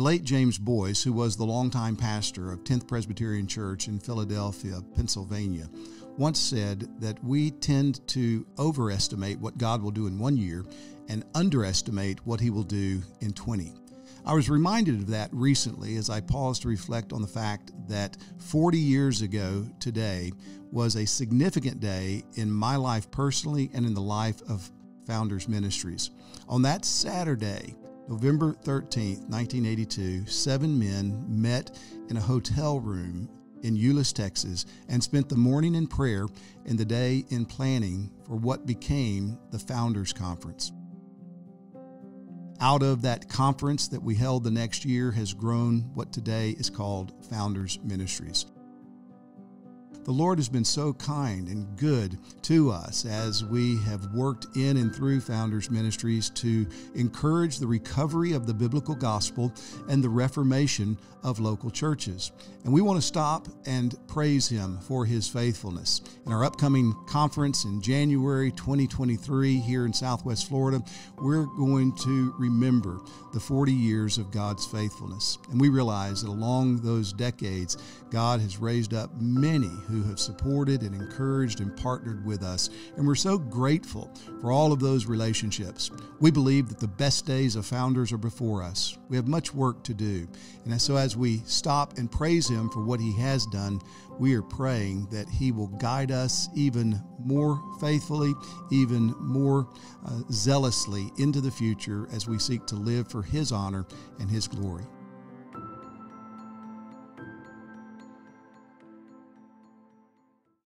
The late James Boice, who was the longtime pastor of 10th Presbyterian Church in Philadelphia, Pennsylvania, once said that we tend to overestimate what God will do in one year and underestimate what he will do in 20. I was reminded of that recently as I paused to reflect on the fact that 40 years ago today was a significant day in my life personally and in the life of Founders Ministries. On that Saturday, November 13th, 1982, seven men met in a hotel room in Euless, Texas, and spent the morning in prayer and the day in planning for what became the Founders Conference. Out of that conference that we held the next year has grown what today is called Founders Ministries. The Lord has been so kind and good to us as we have worked in and through Founders Ministries to encourage the recovery of the biblical gospel and the reformation of local churches. And we want to stop and praise Him for His faithfulness. In our upcoming conference in January 2023 here in Southwest Florida, we're going to remember the 40 years of God's faithfulness. And we realize that along those decades, God has raised up many who have supported and encouraged and partnered with us. And we're so grateful for all of those relationships. We believe that the best days of founders are before us. We have much work to do. And so as we stop and praise Him for what He has done, we are praying that He will guide us even more faithfully, even more uh, zealously into the future as we seek to live for His honor and His glory.